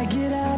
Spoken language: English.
I get out.